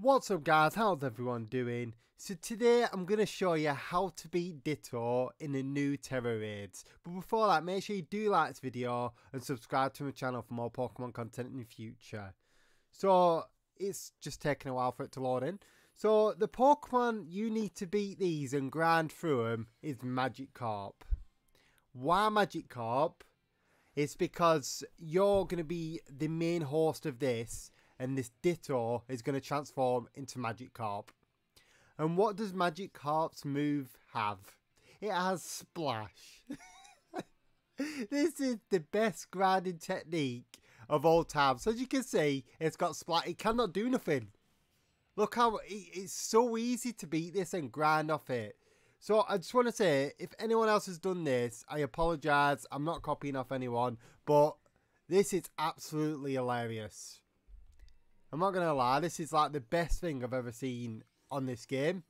What's up guys, how's everyone doing? So today I'm going to show you how to beat Ditto in the new Tera Raids. But before that, make sure you do like this video and subscribe to my channel for more Pokemon content in the future. So it's just taking a while for it to load in. So the Pokemon you need to beat these and grind through them is Magikarp. Why Magikarp? It's because you're going to be the main host of this and this Ditto is going to transform into Magikarp. And what does Magikarp's move have? It has Splash. this is the best grinding technique of all time. So as you can see, it's got Splash. It cannot do nothing. Look how it's so easy to beat this and grind off it. So I just want to say, if anyone else has done this, I apologise. I'm not copying off anyone, but this is absolutely hilarious. I'm not going to lie, this is like the best thing I've ever seen on this game.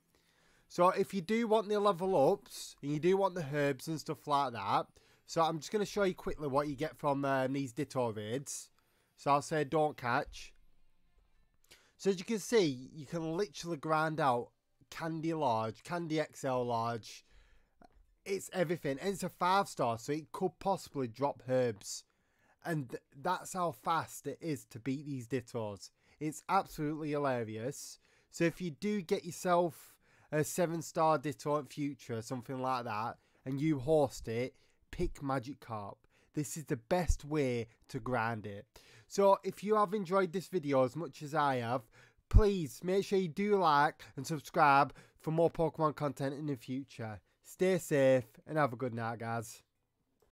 So if you do want the level ups, and you do want the herbs and stuff like that, so I'm just going to show you quickly what you get from um, these Ditto raids. So I'll say don't catch. So as you can see, you can literally grind out Candy Large, Candy XL Large. It's everything. And it's a 5 star, so it could possibly drop herbs. And that's how fast it is to beat these Dittos. It's absolutely hilarious. So if you do get yourself a seven star Ditto in future, something like that, and you host it, pick Magikarp. This is the best way to grind it. So if you have enjoyed this video as much as I have, please make sure you do like and subscribe for more Pokemon content in the future. Stay safe and have a good night guys.